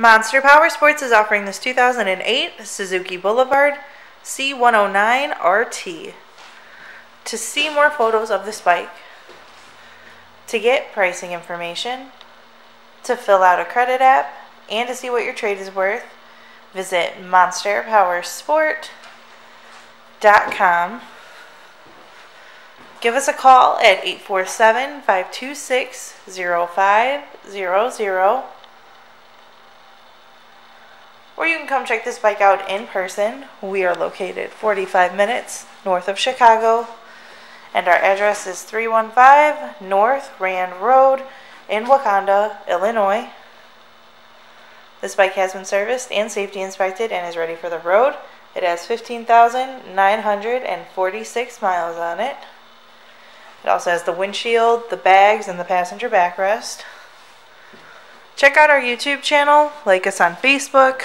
Monster Power Sports is offering this 2008 Suzuki Boulevard C109 RT. To see more photos of this bike, to get pricing information, to fill out a credit app, and to see what your trade is worth, visit monsterpowersport.com. Give us a call at 847 526 0500 or you can come check this bike out in person. We are located 45 minutes north of Chicago, and our address is 315 North Rand Road in Wauconda, Illinois. This bike has been serviced and safety inspected and is ready for the road. It has 15,946 miles on it. It also has the windshield, the bags, and the passenger backrest. Check out our YouTube channel, like us on Facebook,